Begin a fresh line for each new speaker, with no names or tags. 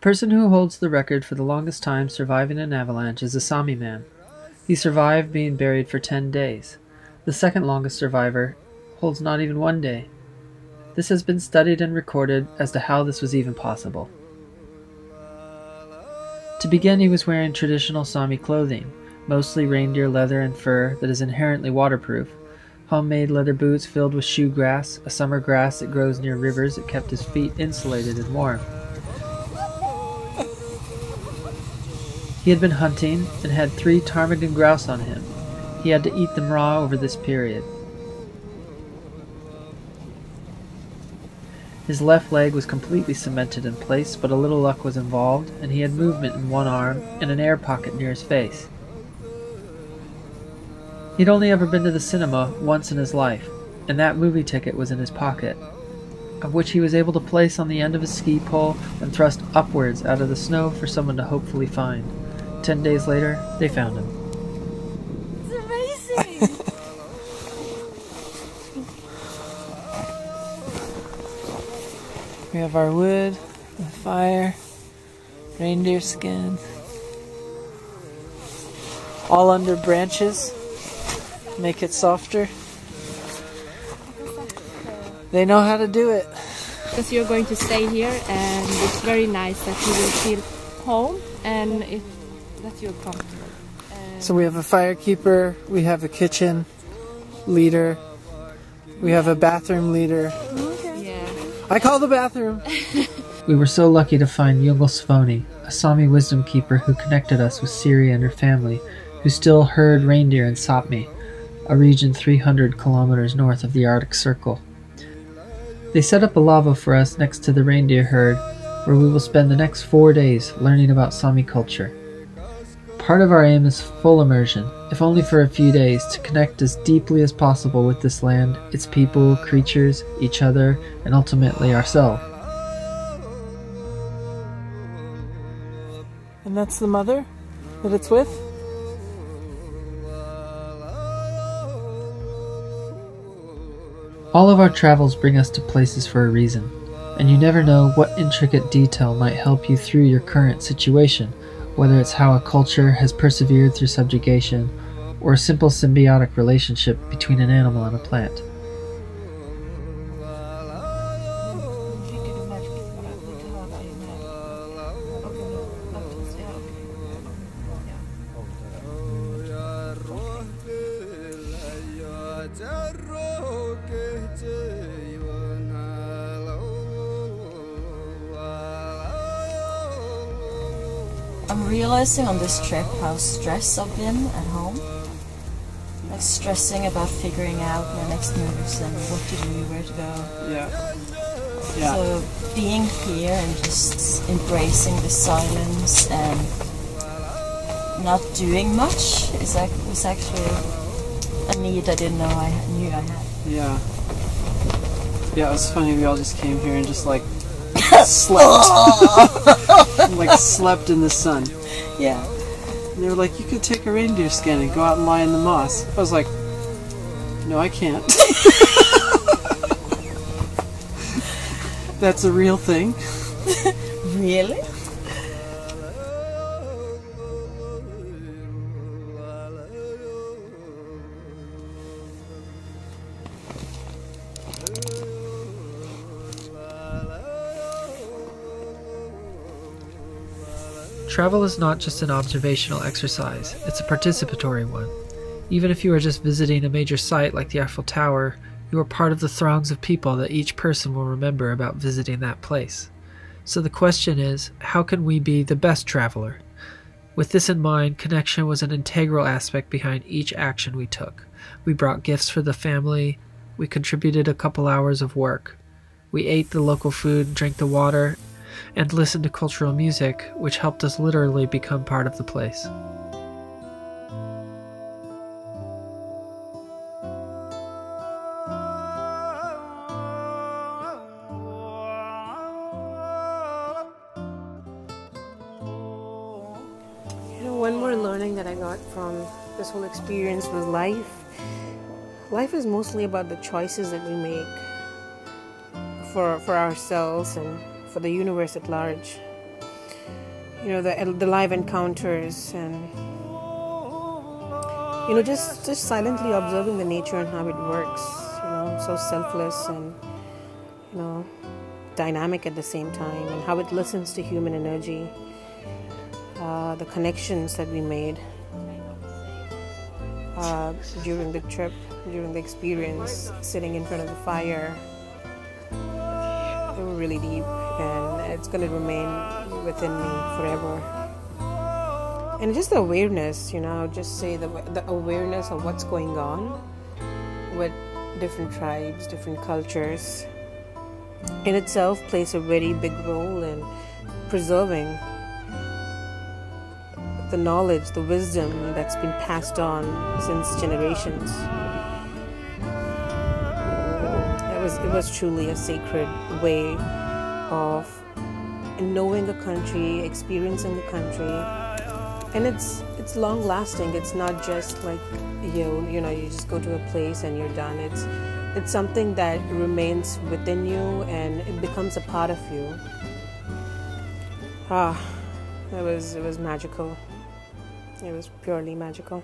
person who holds the record for the longest time surviving an avalanche is a Sami man. He survived being buried for 10 days. The second longest survivor holds not even one day. This has been studied and recorded as to how this was even possible. To begin, he was wearing traditional Sami clothing, mostly reindeer leather and fur that is inherently waterproof, homemade leather boots filled with shoe grass, a summer grass that grows near rivers that kept his feet insulated and warm. He had been hunting and had three ptarmigan grouse on him. He had to eat them raw over this period. His left leg was completely cemented in place, but a little luck was involved, and he had movement in one arm and an air pocket near his face. He'd only ever been to the cinema once in his life, and that movie ticket was in his pocket, of which he was able to place on the end of his ski pole and thrust upwards out of the snow for someone to hopefully find. Ten days later, they found him.
It's amazing!
We have our wood, the fire, reindeer skin, all under branches, make it softer. They know how to do it.
Because you're going to stay here and it's very nice that you will feel home and it, that you're comfortable. And
So we have a fire keeper, we have a kitchen leader, we have a bathroom leader.
yeah.
I call the bathroom. we were so lucky to find Yungel Svoni, a Sami wisdom keeper who connected us with Siri and her family, who still herd reindeer in Sapmi, a region 300 kilometers north of the Arctic Circle. They set up a lavvu for us next to the reindeer herd, where we will spend the next four days learning about Sami culture. Part of our aim is full immersion, if only for a few days, to connect as deeply as possible with this land, its people, creatures, each other, and ultimately ourselves. And that's the mother that it's with? All of our travels bring us to places for a reason, and you never know what intricate detail might help you through your current situation, whether it's how a culture has persevered through subjugation, or a simple symbiotic relationship between an animal and a plant.
I'm realizing on this trip how stressed I've been at home. Like stressing about figuring out my next moves and what to do, where to go.
Yeah. Yeah.
So being here and just embracing the silence and not doing much is ac- was actually a need I didn't know I knew I had.
Yeah. Yeah, it was funny. We all just came here and just like slept. like slept in the sun.
Yeah.
And they were like, you could take a reindeer skin and go out and lie in the moss. I was like, no, I can't. That's a real thing.
Really?
Travel is not just an observational exercise, it's a participatory one. Even if you are just visiting a major site like the Eiffel Tower, you are part of the throngs of people that each person will remember about visiting that place. So the question is how can we be the best traveler? With this in mind, connection was an integral aspect behind each action we took. We brought gifts for the family, we contributed a couple hours of work. We ate the local food, drank the water, and listen to cultural music, which helped us literally become part of the place.
You know, one more learning that I got from this whole experience was life. Life is mostly about the choices that we make for for ourselves and for the universe at large. you know the the live encounters and you know just just silently observing the nature and how it works you know so selfless and you know dynamic at the same time and how it listens to human energy uh, the connections that we made uh, during the trip during the experience sitting in front of the fire they were really deep and it's going to remain within me forever. And just the awareness you know just say the, the awareness of what's going on with different tribes different cultures in itself plays a very big role in preserving the knowledge the wisdom that's been passed on since generations. It was it was truly a sacred way of knowing a country experiencing the country. And it's it's long lasting it's not just like you you know you just go to a place and you're done. It's it's something that remains within you and it becomes a part of you. Ah it was it was magical. It was purely magical